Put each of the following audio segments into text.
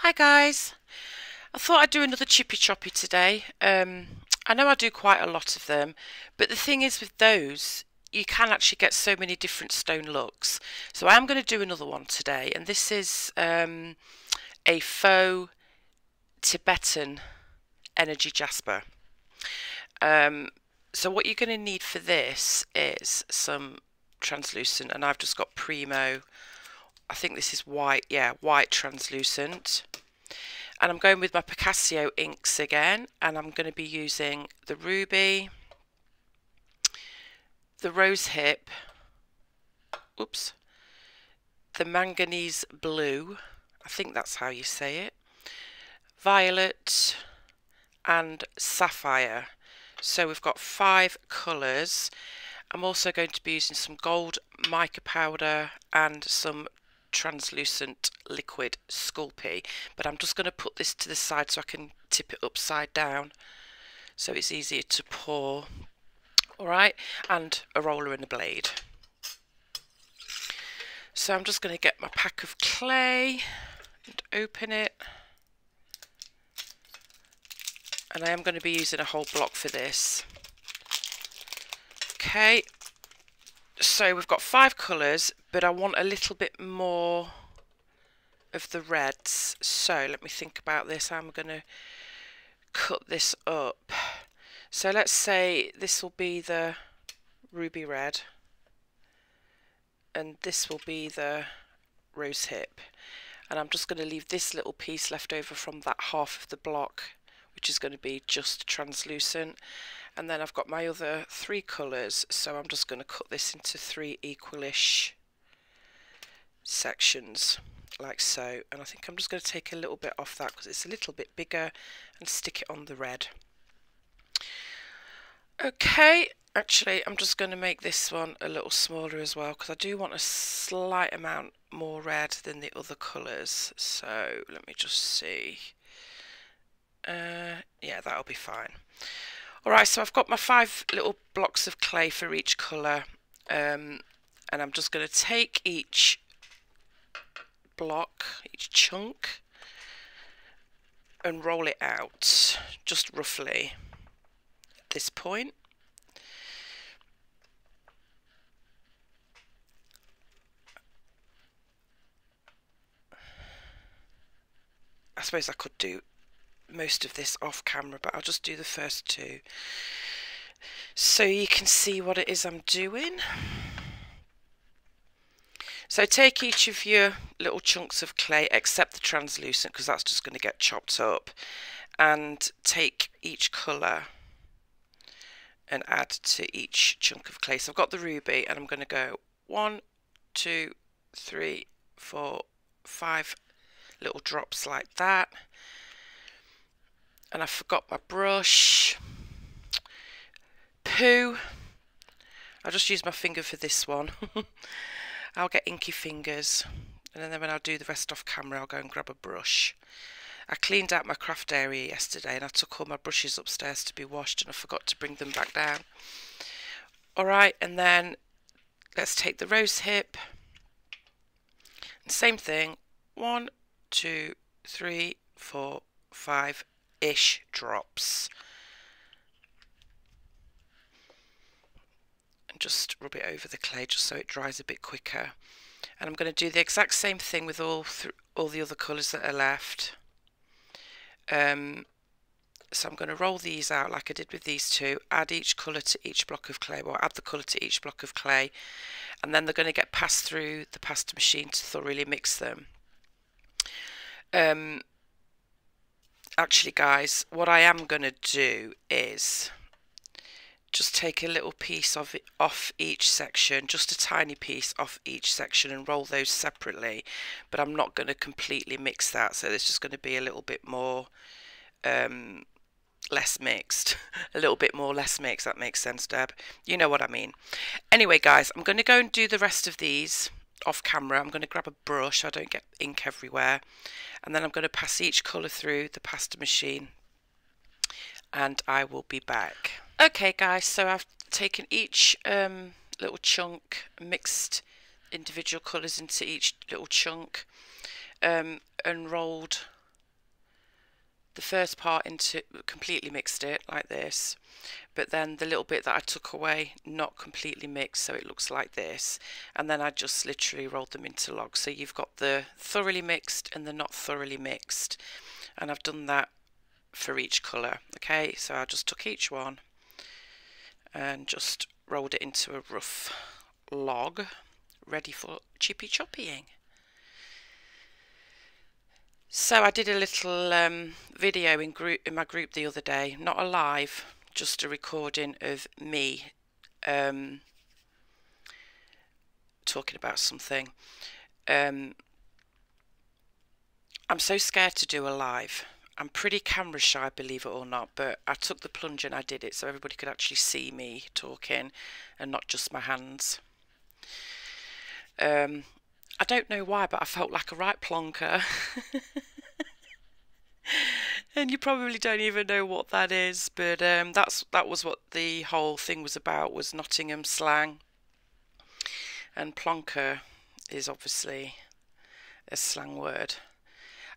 Hi guys, I thought I'd do another chippy choppy today. Um, I know I do quite a lot of them, but the thing is with those, you can actually get so many different stone looks. So I am going to do another one today, and this is um, a faux Tibetan energy jasper. Um, so what you're going to need for this is some translucent, and I've just got Premo I think this is white, yeah, white translucent. And I'm going with my Picassio inks again, and I'm going to be using the ruby, the rose hip, oops, the manganese blue, I think that's how you say it, violet, and sapphire. So we've got five colours. I'm also going to be using some gold mica powder and some translucent liquid Sculpey but I'm just going to put this to the side so I can tip it upside down so it's easier to pour. Alright and a roller and a blade. So I'm just going to get my pack of clay and open it. And I am going to be using a whole block for this. Okay so we've got five colours, but I want a little bit more of the reds. So let me think about this. I'm going to cut this up. So let's say this will be the ruby red and this will be the rose hip and I'm just going to leave this little piece left over from that half of the block which is going to be just translucent and then I've got my other three colours so I'm just going to cut this into three equalish sections like so. And I think I'm just going to take a little bit off that because it's a little bit bigger and stick it on the red. Okay actually I'm just going to make this one a little smaller as well because I do want a slight amount more red than the other colours. So let me just see. Uh, yeah, that'll be fine. Alright, so I've got my five little blocks of clay for each colour. Um, and I'm just going to take each block, each chunk, and roll it out, just roughly at this point. I suppose I could do most of this off camera, but I'll just do the first two so you can see what it is I'm doing. So take each of your little chunks of clay, except the translucent, because that's just going to get chopped up, and take each colour and add to each chunk of clay. So I've got the ruby, and I'm going to go one, two, three, four, five little drops like that and I forgot my brush. Poo. I'll just use my finger for this one. I'll get inky fingers and then when I do the rest off camera I'll go and grab a brush. I cleaned out my craft area yesterday and I took all my brushes upstairs to be washed and I forgot to bring them back down. Alright and then let's take the rose hip. And same thing. One, two, three, four, five, ish drops. And just rub it over the clay just so it dries a bit quicker. And I'm going to do the exact same thing with all all the other colours that are left. Um, so I'm going to roll these out like I did with these two, add each colour to each block of clay, well add the colour to each block of clay, and then they're going to get passed through the pasta machine to thoroughly mix them. Um, actually guys what I am going to do is just take a little piece of it off each section just a tiny piece off each section and roll those separately but I'm not going to completely mix that so there's just going to be a little bit more um, less mixed a little bit more less mixed that makes sense Deb. You know what I mean. Anyway guys I'm going to go and do the rest of these off camera. I'm going to grab a brush. I don't get ink everywhere and then I'm going to pass each colour through the pasta machine and I will be back. Okay guys so I've taken each um, little chunk mixed individual colours into each little chunk um, and rolled the first part into completely mixed it like this but then the little bit that I took away not completely mixed so it looks like this. And then I just literally rolled them into logs. So you've got the thoroughly mixed and the not thoroughly mixed. And I've done that for each colour okay? So I just took each one and just rolled it into a rough log ready for chippy choppying. So I did a little um, video in group in my group the other day, not a live, just a recording of me um, talking about something. Um, I'm so scared to do a live. I'm pretty camera shy, believe it or not, but I took the plunge and I did it so everybody could actually see me talking and not just my hands. Um, I don't know why, but I felt like a right plonker. and you probably don't even know what that is, but um, that's that was what the whole thing was about was Nottingham slang. And plonker is obviously a slang word.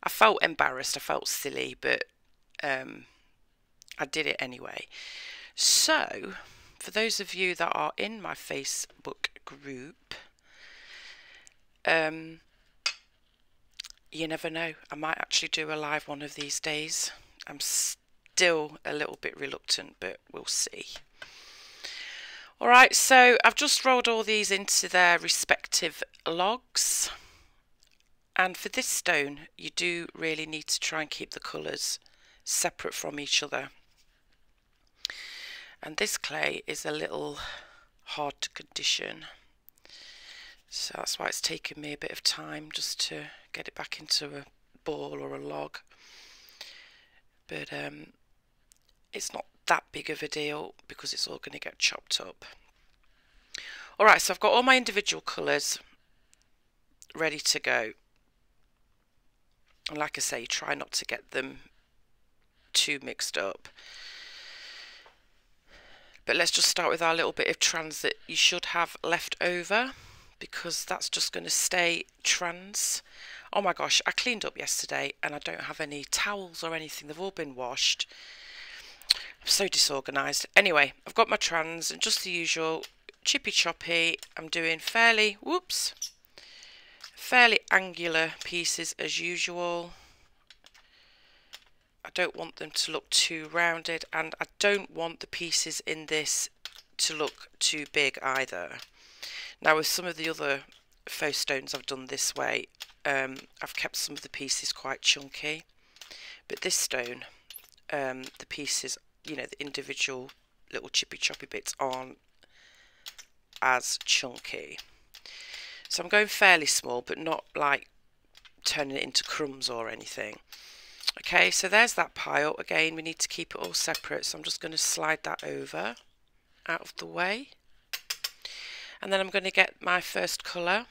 I felt embarrassed, I felt silly, but um, I did it anyway. So, for those of you that are in my Facebook group, um, you never know. I might actually do a live one of these days. I'm still a little bit reluctant, but we'll see. Alright, so I've just rolled all these into their respective logs. And for this stone, you do really need to try and keep the colours separate from each other. And this clay is a little hard to condition. So that's why it's taken me a bit of time just to get it back into a ball or a log. But um, it's not that big of a deal because it's all going to get chopped up. Alright, so I've got all my individual colours ready to go. And like I say, try not to get them too mixed up. But let's just start with our little bit of trans that you should have left over because that's just going to stay trans. Oh my gosh, I cleaned up yesterday and I don't have any towels or anything. They've all been washed. I'm so disorganised. Anyway, I've got my trans and just the usual chippy choppy. I'm doing fairly, whoops, fairly angular pieces as usual. I don't want them to look too rounded and I don't want the pieces in this to look too big either. Now with some of the other faux stones I've done this way, um, I've kept some of the pieces quite chunky. But this stone, um, the pieces, you know, the individual little chippy choppy bits aren't as chunky. So I'm going fairly small, but not like turning it into crumbs or anything. Okay, so there's that pile. Again, we need to keep it all separate, so I'm just going to slide that over out of the way and then I'm going to get my first colour.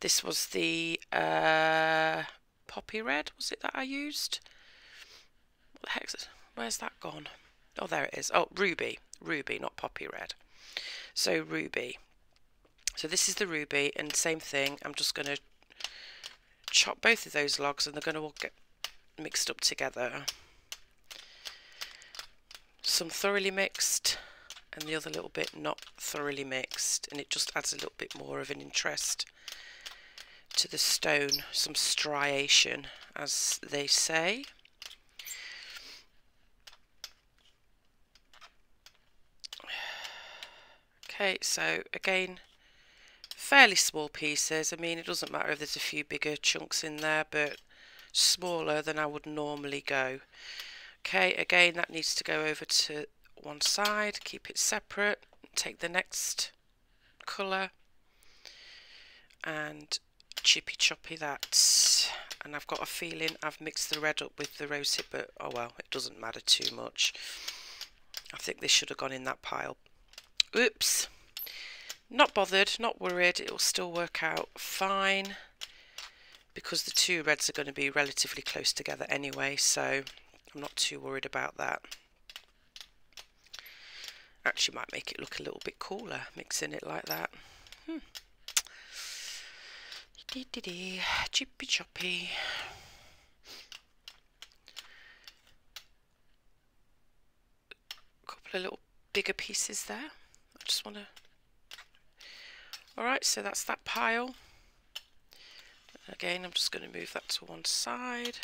This was the uh, poppy red was it that I used? What the heck where's that gone? Oh there it is. Oh ruby. Ruby not poppy red. So ruby. So this is the ruby and same thing. I'm just going to chop both of those logs and they're going to all get mixed up together. Some thoroughly mixed and the other little bit not thoroughly mixed and it just adds a little bit more of an interest to the stone, some striation as they say. Okay, so again, fairly small pieces. I mean, it doesn't matter if there's a few bigger chunks in there, but smaller than I would normally go. Okay, again, that needs to go over to one side, keep it separate, take the next colour and chippy choppy that. And I've got a feeling I've mixed the red up with the rose hip but oh well it doesn't matter too much. I think this should have gone in that pile. Oops. Not bothered not worried it will still work out fine because the two reds are going to be relatively close together anyway so I'm not too worried about that Actually might make it look a little bit cooler, mixing it like that. Hmm. Dee chippy choppy. Couple of little bigger pieces there. I just want to... Alright, so that's that pile. Again, I'm just going to move that to one side.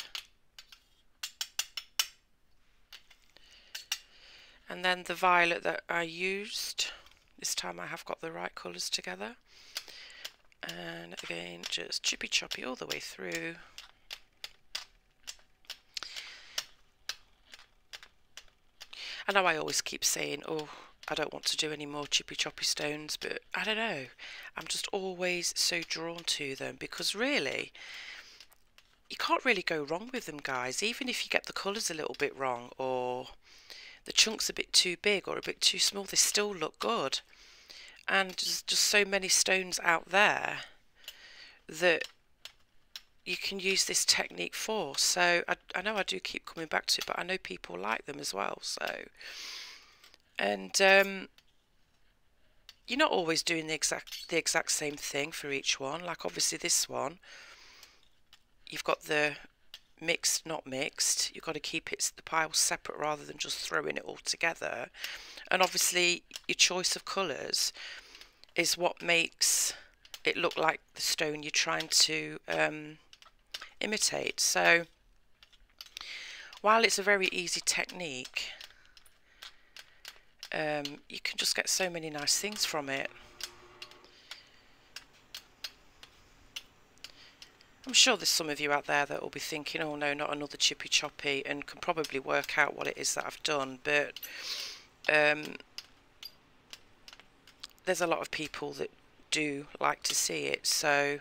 And then the violet that I used, this time I have got the right colours together. And again, just chippy choppy all the way through. I know I always keep saying, oh, I don't want to do any more chippy choppy stones, but I don't know. I'm just always so drawn to them because really, you can't really go wrong with them, guys. Even if you get the colours a little bit wrong or the chunk's a bit too big or a bit too small, they still look good. And there's just so many stones out there that you can use this technique for. So I, I know I do keep coming back to it, but I know people like them as well. So and um, you're not always doing the exact the exact same thing for each one like obviously this one you've got the mixed not mixed. You've got to keep it the piles separate rather than just throwing it all together. And obviously your choice of colours is what makes it look like the stone you're trying to um, imitate. So while it's a very easy technique um, you can just get so many nice things from it. I'm sure there's some of you out there that will be thinking, oh no, not another chippy choppy, and can probably work out what it is that I've done, but um, there's a lot of people that do like to see it, so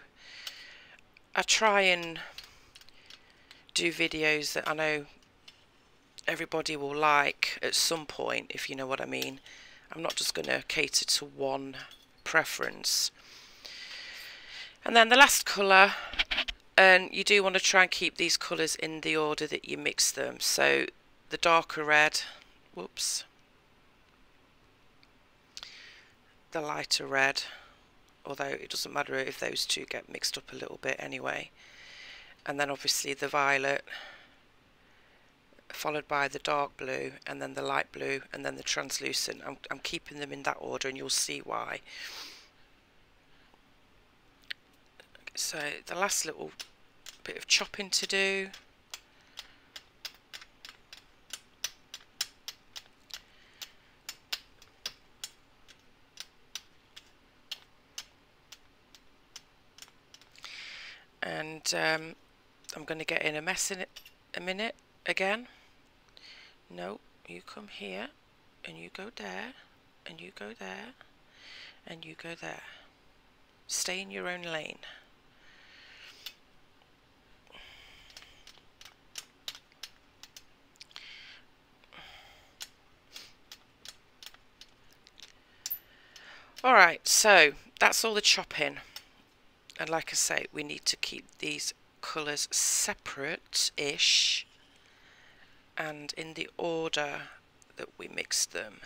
I try and do videos that I know everybody will like at some point, if you know what I mean. I'm not just going to cater to one preference. And then the last colour, and you do want to try and keep these colours in the order that you mix them. So the darker red, whoops, the lighter red, although it doesn't matter if those two get mixed up a little bit anyway. And then obviously the violet followed by the dark blue and then the light blue and then the translucent. I'm, I'm keeping them in that order and you'll see why. So the last little bit of chopping to do. And um, I'm going to get in a mess in a minute again. No you come here and you go there and you go there and you go there. Stay in your own lane Alright, so that's all the chopping. And like I say, we need to keep these colours separate-ish and in the order that we mix them.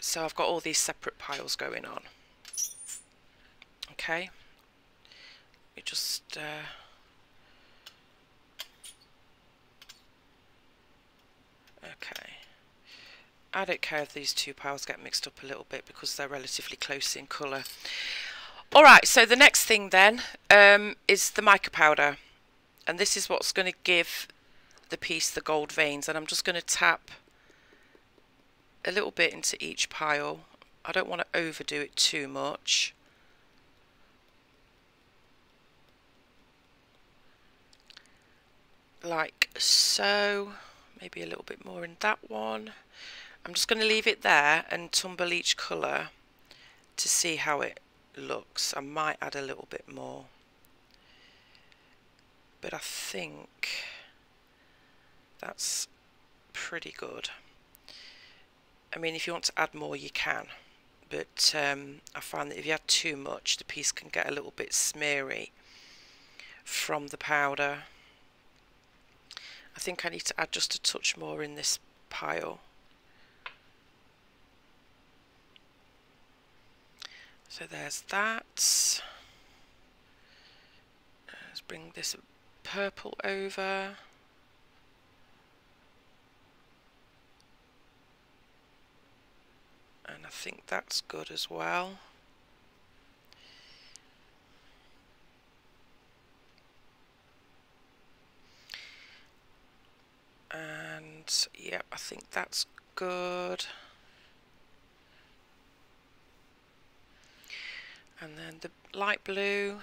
So I've got all these separate piles going on. Okay, we just uh, okay. I don't care if these two piles get mixed up a little bit because they're relatively close in colour. Alright, so the next thing then um, is the mica powder. And this is what's going to give the piece the gold veins. And I'm just going to tap a little bit into each pile. I don't want to overdo it too much. Like so. Maybe a little bit more in that one. I'm just going to leave it there and tumble each colour to see how it looks. I might add a little bit more. But I think that's pretty good. I mean, if you want to add more, you can. But um, I find that if you add too much, the piece can get a little bit smeary from the powder. I think I need to add just a touch more in this pile. So there's that. Let's bring this purple over. And I think that's good as well. And yeah, I think that's good. And then the light blue.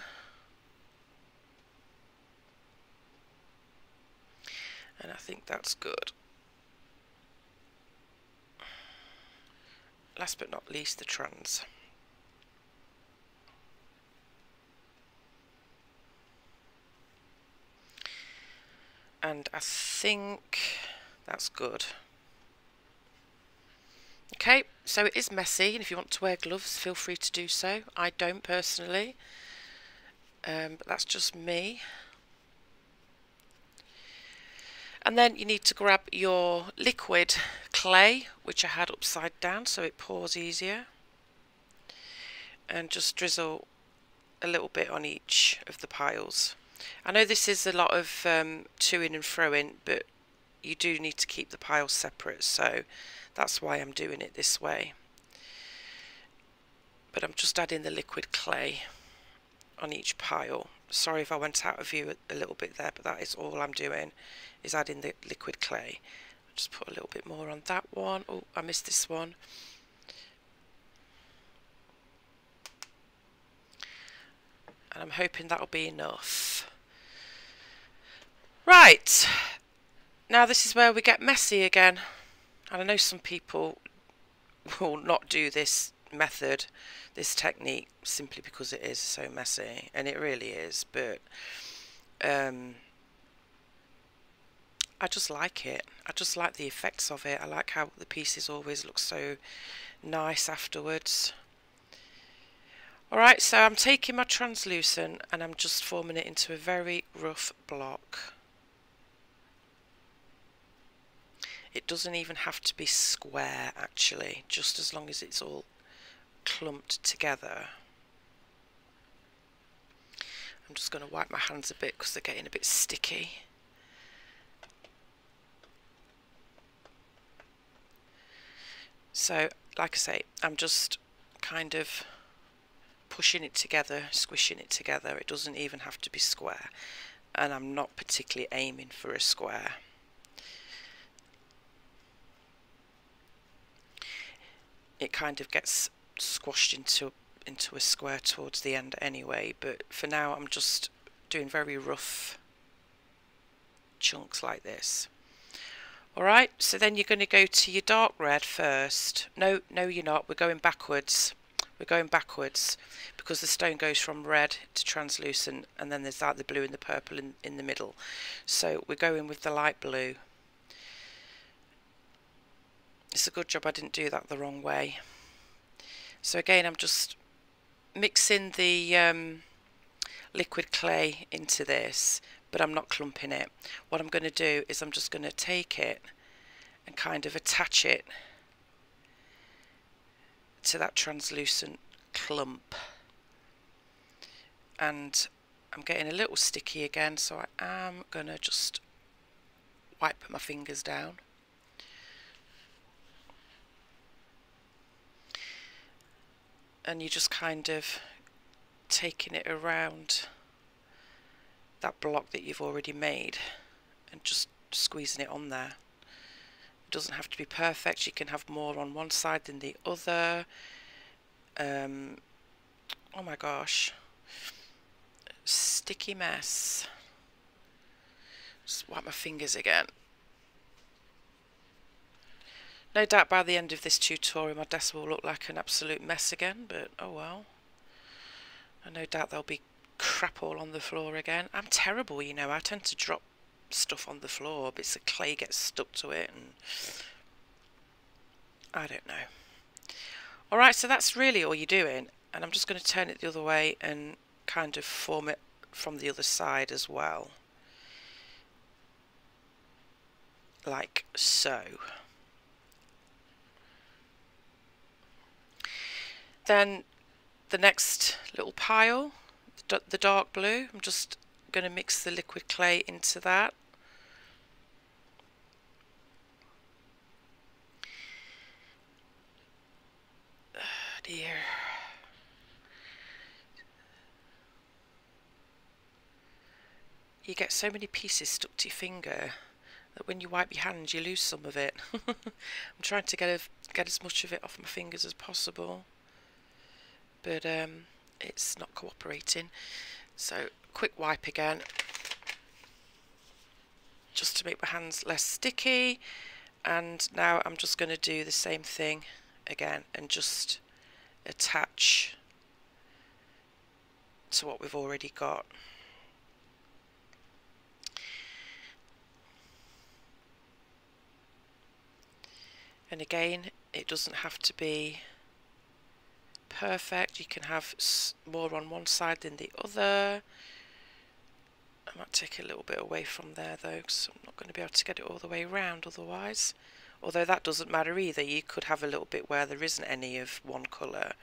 And I think that's good. last but not least the trans. And I think that's good. Okay, so it is messy, and if you want to wear gloves, feel free to do so. I don't personally, um, but that's just me. And then you need to grab your liquid clay, which I had upside down so it pours easier. And just drizzle a little bit on each of the piles. I know this is a lot of um, to-in and throw-in, but you do need to keep the piles separate, so that's why I'm doing it this way. But I'm just adding the liquid clay on each pile. Sorry if I went out of view a, little bit there, but that is all I'm doing is adding the liquid clay. Just put a little bit more on that one. Oh, I missed this one. And I'm hoping that'll be enough. Right, now this is where we get messy again. And I know some people will not do this method, this technique, simply because it is so messy. And it really is, but... Um, I just like it. I just like the effects of it. I like how the pieces always look so nice afterwards. Alright, so I'm taking my translucent and I'm just forming it into a very rough block. It doesn't even have to be square actually, just as long as it's all clumped together. I'm just going to wipe my hands a bit because they're getting a bit sticky. So, like I say, I'm just kind of pushing it together, squishing it together. It doesn't even have to be square. And I'm not particularly aiming for a square. It kind of gets squashed into into a square towards the end anyway, but for now I'm just doing very rough chunks like this. Alright, so then you're going to go to your dark red first. No, no you're not. We're going backwards. We're going backwards because the stone goes from red to translucent and then there's like the blue and the purple in, in the middle. So we're going with the light blue. It's a good job I didn't do that the wrong way. So again, I'm just mixing the um, liquid clay into this but I'm not clumping it. What I'm going to do is I'm just going to take it and kind of attach it to that translucent clump. And I'm getting a little sticky again, so I am going to just wipe my fingers down. And you're just kind of taking it around that block that you've already made and just squeezing it on there. It doesn't have to be perfect, you can have more on one side than the other. Um, oh my gosh. Sticky mess. Just wipe my fingers again. No doubt by the end of this tutorial my desk will look like an absolute mess again, but oh well. I no doubt there'll be crap all on the floor again. I'm terrible, you know. I tend to drop stuff on the floor, bits of clay gets stuck to it, and I don't know. Alright, so that's really all you're doing, and I'm just going to turn it the other way and kind of form it from the other side as well. Like so. Then the next little pile the dark blue. I'm just going to mix the liquid clay into that. dear. You get so many pieces stuck to your finger that when you wipe your hands you lose some of it. I'm trying to get a, get as much of it off my fingers as possible but um, it's not cooperating. So quick wipe again. Just to make my hands less sticky. And now I'm just going to do the same thing again and just attach to what we've already got. And again, it doesn't have to be perfect. You can have more on one side than the other. I might take a little bit away from there though, because I'm not going to be able to get it all the way around otherwise. Although that doesn't matter either. You could have a little bit where there isn't any of one colour.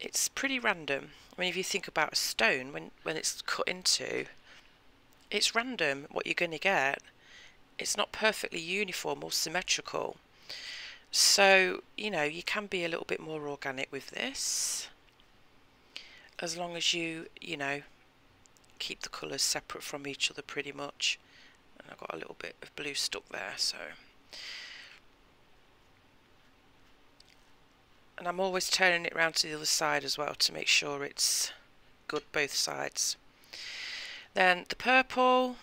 It's pretty random. I mean, if you think about a stone, when, when it's cut into, it's random what you're going to get. It's not perfectly uniform or symmetrical. So, you know, you can be a little bit more organic with this. As long as you, you know, keep the colours separate from each other pretty much. And I've got a little bit of blue stuck there, so... And I'm always turning it around to the other side as well to make sure it's good both sides. Then the purple.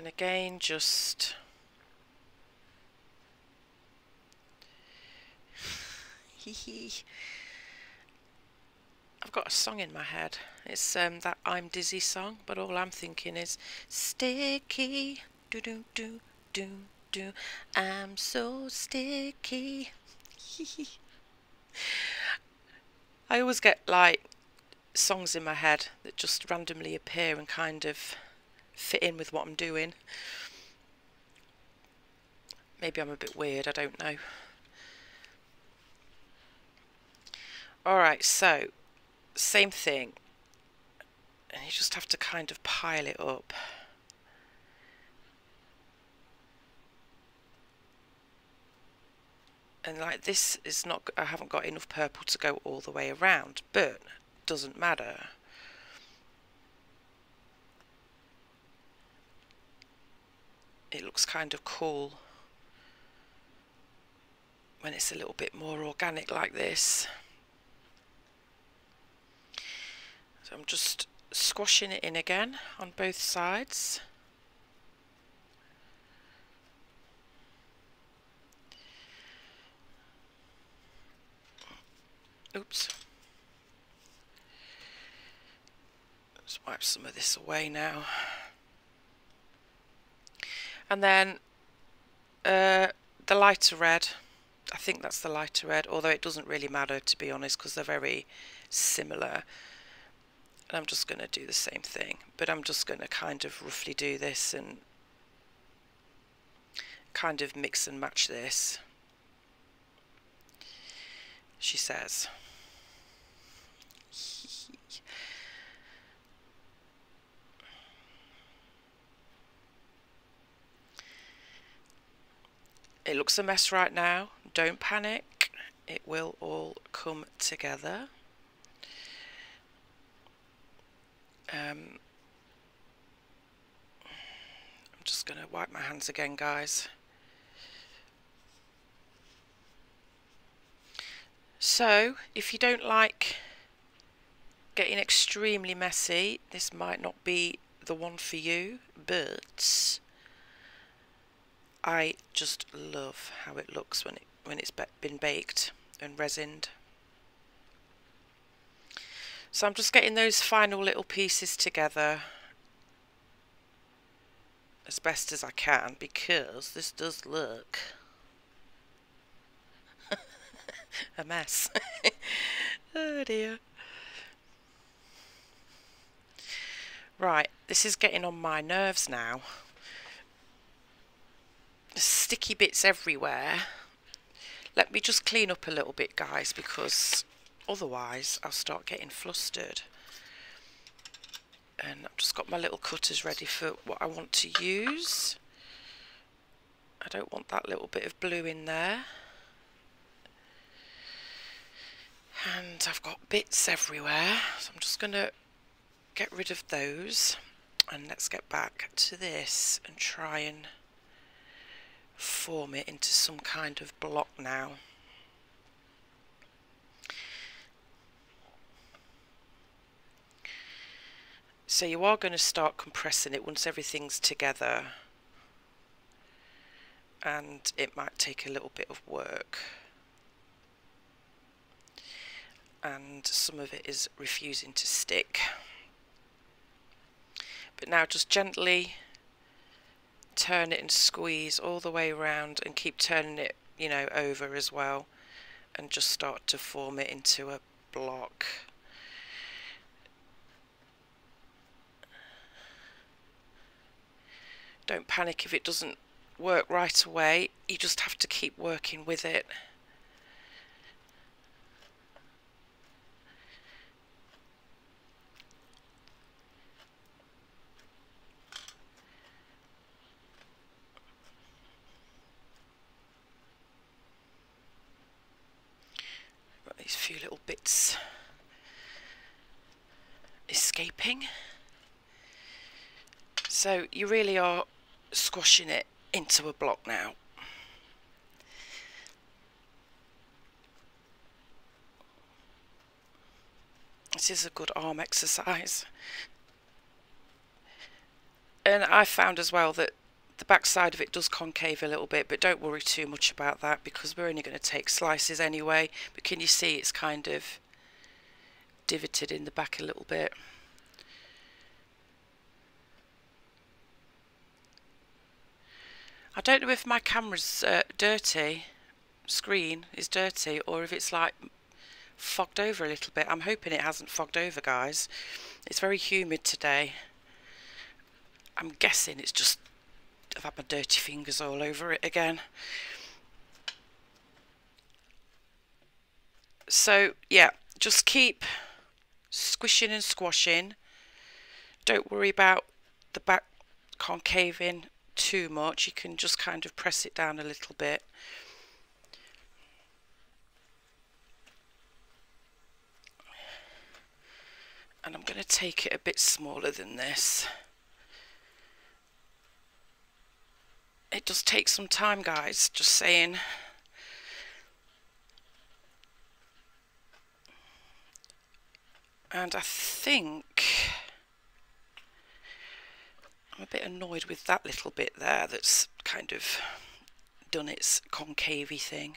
And again, just hehe. I've got a song in my head. It's um, that I'm Dizzy song, but all I'm thinking is sticky, do do do do do. I'm so sticky. I always get like songs in my head that just randomly appear and kind of fit in with what I'm doing. Maybe I'm a bit weird, I don't know. Alright, so, same thing. And you just have to kind of pile it up. and like this is not I haven't got enough purple to go all the way around but doesn't matter it looks kind of cool when it's a little bit more organic like this so I'm just squashing it in again on both sides Oops. Let's wipe some of this away now. And then uh, the lighter red. I think that's the lighter red, although it doesn't really matter to be honest because they're very similar. And I'm just going to do the same thing, but I'm just going to kind of roughly do this and kind of mix and match this, she says. It looks a mess right now. Don't panic. It will all come together. Um, I'm just going to wipe my hands again, guys. So, if you don't like getting extremely messy, this might not be the one for you, but I just love how it looks when it when it's been baked and resined. So I'm just getting those final little pieces together as best as I can because this does look a mess. oh dear. Right, this is getting on my nerves now sticky bits everywhere. Let me just clean up a little bit, guys, because otherwise I'll start getting flustered. And I've just got my little cutters ready for what I want to use. I don't want that little bit of blue in there. And I've got bits everywhere, so I'm just going to get rid of those. And let's get back to this and try and form it into some kind of block now. So you are going to start compressing it once everything's together. And it might take a little bit of work. And some of it is refusing to stick. But now just gently turn it and squeeze all the way around and keep turning it you know over as well and just start to form it into a block. Don't panic if it doesn't work right away. You just have to keep working with it Got these few little bits escaping. So you really are squashing it into a block now. This is a good arm exercise. And I found as well that the back side of it does concave a little bit, but don't worry too much about that because we're only going to take slices anyway. But can you see it's kind of divoted in the back a little bit? I don't know if my camera's uh, dirty, screen is dirty, or if it's like fogged over a little bit. I'm hoping it hasn't fogged over, guys. It's very humid today. I'm guessing it's just I've had my dirty fingers all over it again. So, yeah, just keep squishing and squashing. Don't worry about the back concaving too much. You can just kind of press it down a little bit. And I'm going to take it a bit smaller than this. It does take some time, guys, just saying. And I think I'm a bit annoyed with that little bit there that's kind of done its concavey thing.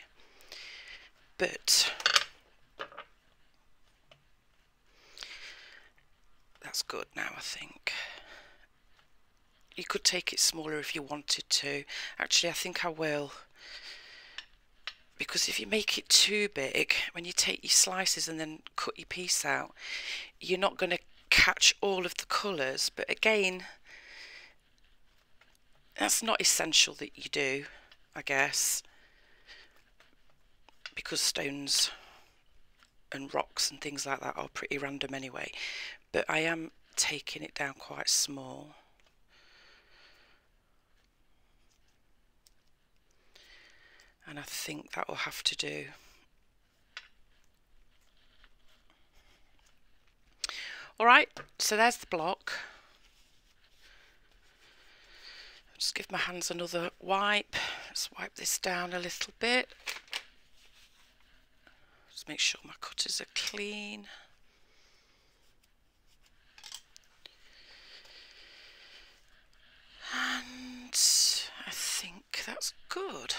But that's good now, I think. You could take it smaller if you wanted to. Actually, I think I will. Because if you make it too big, when you take your slices and then cut your piece out, you're not going to catch all of the colours. But again, that's not essential that you do, I guess. Because stones and rocks and things like that are pretty random anyway. But I am taking it down quite small. And I think that will have to do. Alright, so there's the block. Just give my hands another wipe. Let's wipe this down a little bit. Just make sure my cutters are clean. And I think that's good.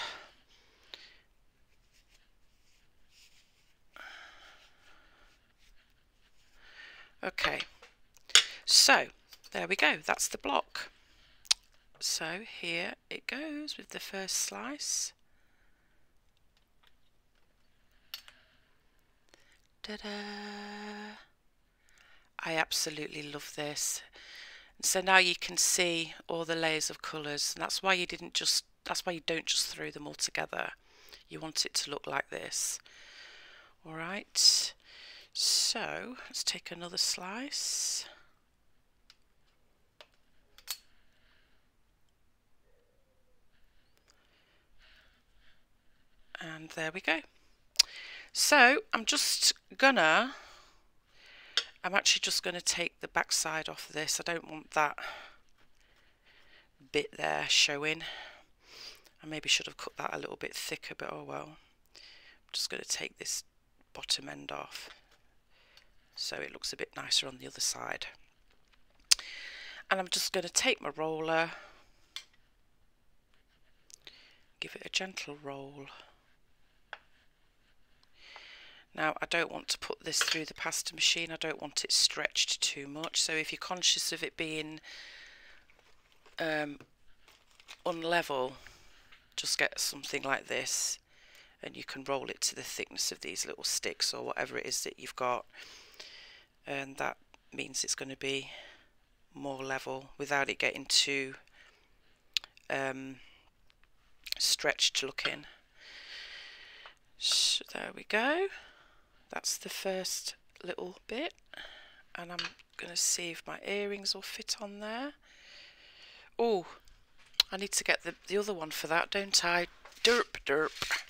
Okay, so there we go, that's the block. So here it goes with the first slice. Ta-da! I absolutely love this. so now you can see all the layers of colours and that's why you didn't just that's why you don't just throw them all together. You want it to look like this. Alright. So let's take another slice. and there we go. So I'm just gonna I'm actually just to take the back side off this. I don't want that bit there showing. I maybe should have cut that a little bit thicker but oh well. I'm just to take this bottom end off so it looks a bit nicer on the other side. And I'm just going to take my roller give it a gentle roll. Now I don't want to put this through the pasta machine, I don't want it stretched too much, so if you're conscious of it being um, unlevel, just get something like this and you can roll it to the thickness of these little sticks or whatever it is that you've got and that means it's going to be more level without it getting too um, stretched looking. So there we go. That's the first little bit and I'm going to see if my earrings will fit on there. Oh I need to get the, the other one for that don't I? Derp derp.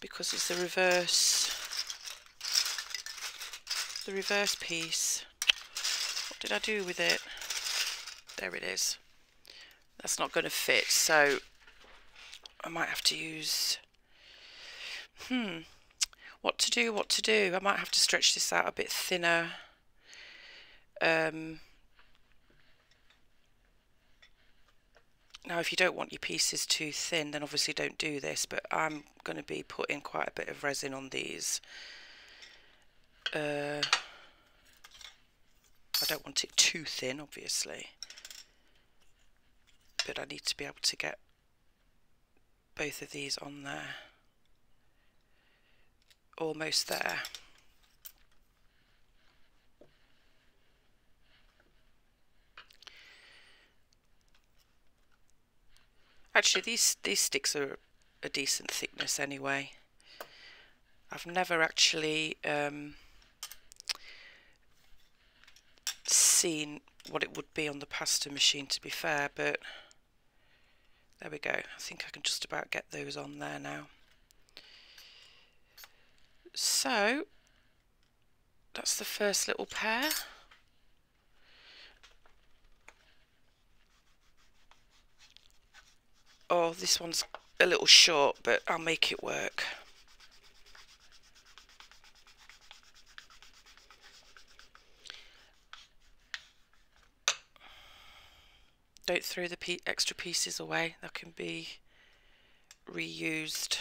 Because it's the reverse the reverse piece what did I do with it there it is that's not going to fit so I might have to use hmm what to do, what to do. I might have to stretch this out a bit thinner. Um, now, if you don't want your pieces too thin, then obviously don't do this, but I'm going to be putting quite a bit of resin on these. Uh, I don't want it too thin, obviously, but I need to be able to get both of these on there almost there. Actually, these, these sticks are a decent thickness anyway. I've never actually um, seen what it would be on the pasta machine to be fair, but there we go. I think I can just about get those on there now. So that's the first little pair. Oh, this one's a little short, but I'll make it work. Don't throw the extra pieces away, that can be reused.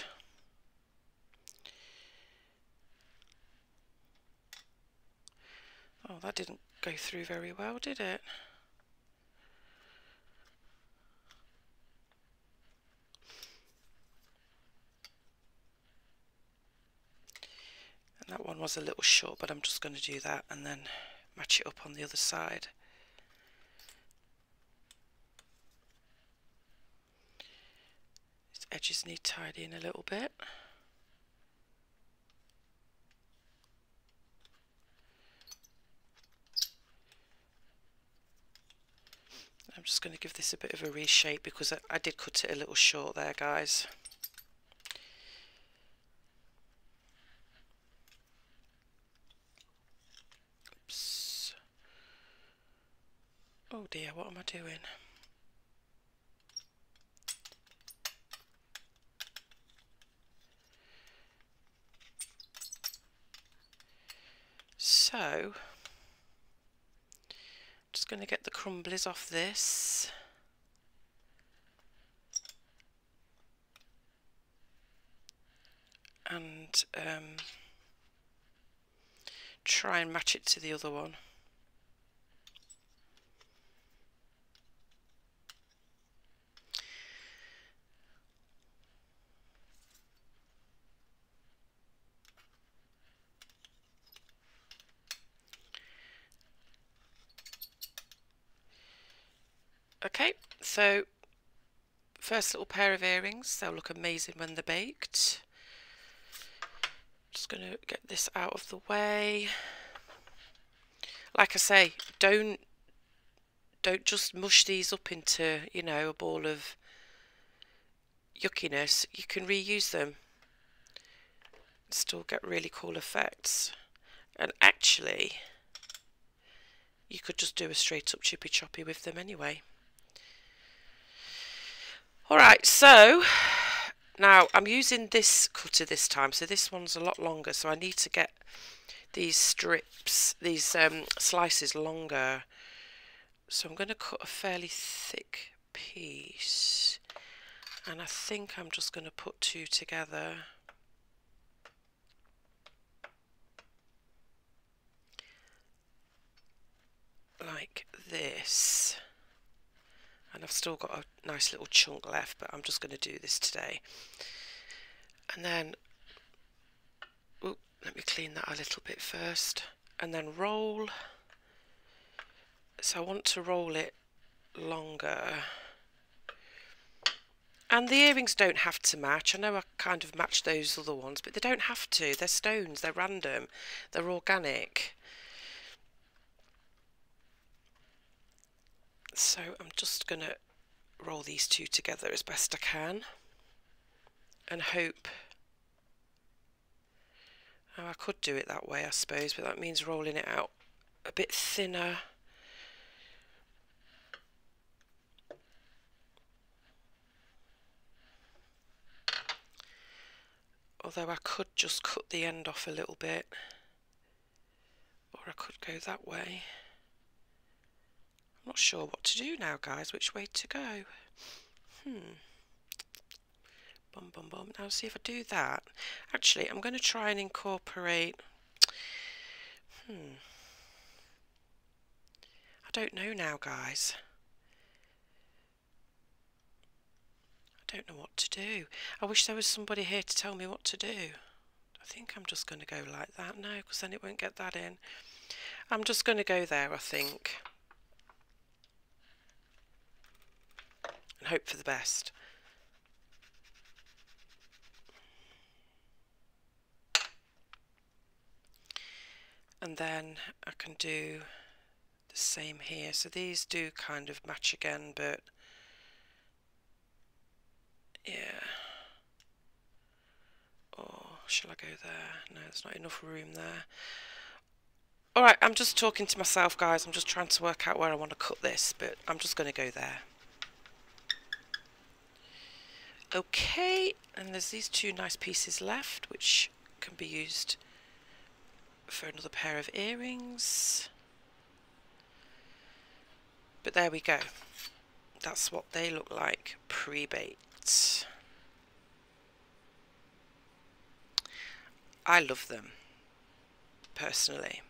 Oh, that didn't go through very well, did it? And that one was a little short, but I'm just going to do that and then match it up on the other side. Edges need tidying a little bit. I'm just going to give this a bit of a reshape because I, I did cut it a little short there guys. Oops. Oh dear, what am I doing? So, just going to get the crumblies off this. And um, try and match it to the other one. Okay, so first little pair of earrings, they'll look amazing when they're baked. Just going to get this out of the way. Like I say, don't don't just mush these up into, you know, a ball of yuckiness. You can reuse them. still get really cool effects and actually you could just do a straight up chippy choppy with them anyway alright so now I'm using this cutter this time so this one's a lot longer so I need to get these strips these um, slices longer. So I'm going to cut a fairly thick piece and I think I'm just going to put two together. Like this and I've still got a nice little chunk left but I'm just going to do this today. And then let me clean that a little bit first. And then roll. So I want to roll it longer. And the earrings don't have to match. I know I kind of matched those other ones but they don't have to. They're stones. They're random. They're organic so I'm just going to roll these two together as best I can and hope oh, I could do it that way I suppose but that means rolling it out a bit thinner. Although I could just cut the end off a little bit or I could go that way I'm not sure what to do now, guys, which way to go. Hmm. Bum, bum, bum. Now, see if I do that. Actually, I'm going to try and incorporate... Hmm. I don't know now, guys. I don't know what to do. I wish there was somebody here to tell me what to do. I think I'm just going to go like that. No, because then it won't get that in. I'm just going to go there, I think. And hope for the best. And then I can do the same here. So these do kind of match again, but yeah. Or shall I go there? No, there's not enough room there. Alright, I'm just talking to myself, guys. I'm just trying to work out where I want to cut this, but I'm just going to go there. Okay, and there's these two nice pieces left, which can be used for another pair of earrings. But there we go. That's what they look like pre-baked. I love them, personally.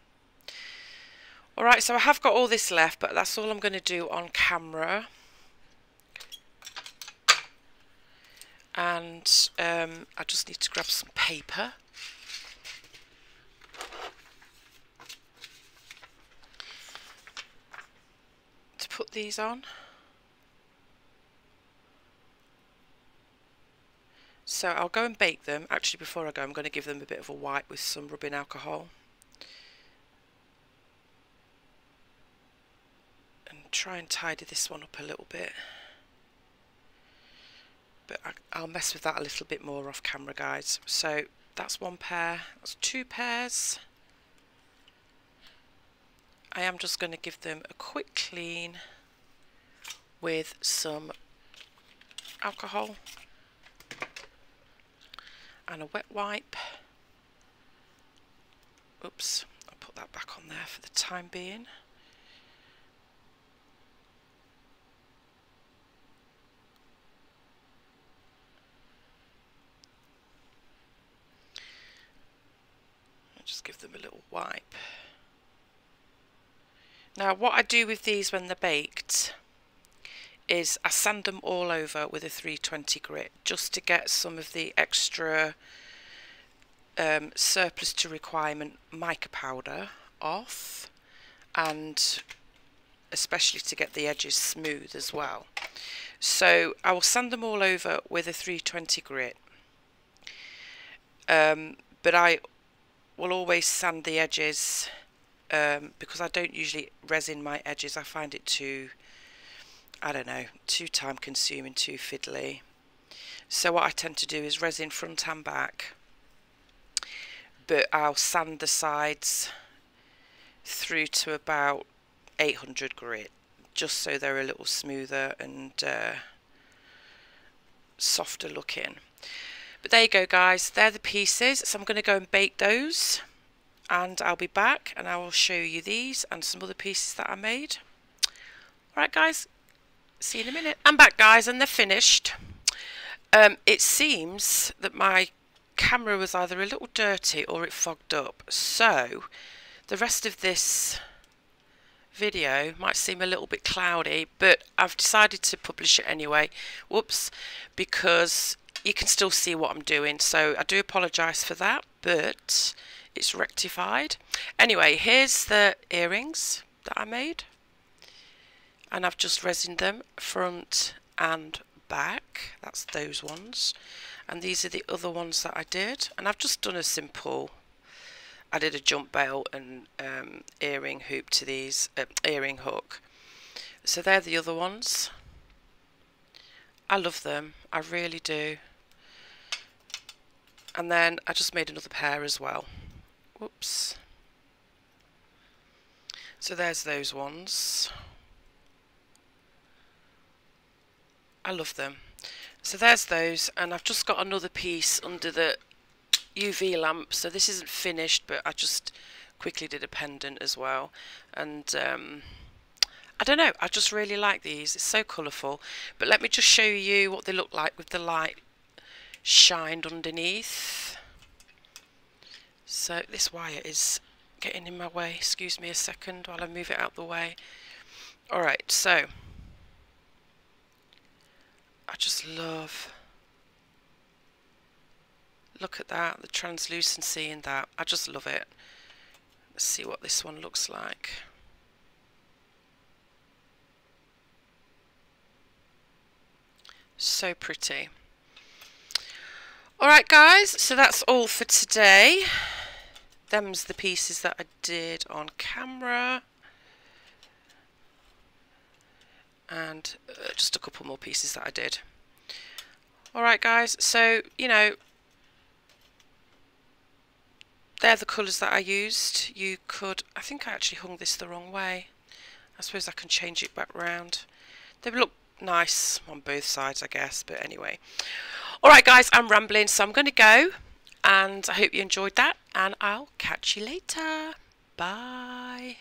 Alright, so I have got all this left, but that's all I'm going to do on camera. And um, I just need to grab some paper. To put these on. So I'll go and bake them. Actually before I go I'm going to give them a bit of a wipe with some rubbing alcohol. And try and tidy this one up a little bit but I, will mess with that a little bit more off camera guys. So that's one pair. That's two pairs. I am just going to give them a quick clean with some alcohol and a wet wipe. Oops I'll put that back on there for the time being just give them a little wipe. Now what I do with these when they're baked is I sand them all over with a 320 grit just to get some of the extra um, surplus to requirement mica powder off and especially to get the edges smooth as well. So I will sand them all over with a 320 grit um, but I will always sand the edges um, because I don't usually resin my edges. I find it too, I don't know, too time consuming, too fiddly. So what I tend to do is resin front and back but I'll sand the sides through to about 800 grit just so they're a little smoother and uh, softer looking but there you go guys. They're the pieces. So I'm going to go and bake those and I'll be back and I will show you these and some other pieces that I made. Alright guys. See you in a minute. I'm back guys and they're finished. Um, it seems that my camera was either a little dirty or it fogged up. So the rest of this video might seem a little bit cloudy but I've decided to publish it anyway. Whoops. Because you can still see what I'm doing. So I do apologize for that but it's rectified. Anyway here's the earrings that I made. And I've just resined them front and back. That's those ones. And these are the other ones that I did. And I've just done a simple I did a jump belt and um, earring hoop to these uh, earring hook. So they're the other ones. I love them. I really do and then I just made another pair as well. Whoops. So there's those ones. I love them. So there's those and I've just got another piece under the UV lamp. So this isn't finished but I just quickly did a pendant as well. And um, I don't know I just really like these. It's so colourful. But let me just show you what they look like with the light shined underneath so this wire is getting in my way excuse me a second while I move it out the way alright so I just love Look at that, the translucency in that. I just love it. Let's see what this one looks like. So pretty. Alright guys, so that's all for today. Them's the pieces that I did on camera. And uh, just a couple more pieces that I did. Alright guys, so, you know, they're the colours that I used. You could, I think I actually hung this the wrong way. I suppose I can change it back round. They look nice on both sides, I guess, but anyway. Alright guys, I'm rambling, so I'm going to go. And I hope you enjoyed that, and I'll catch you later. Bye.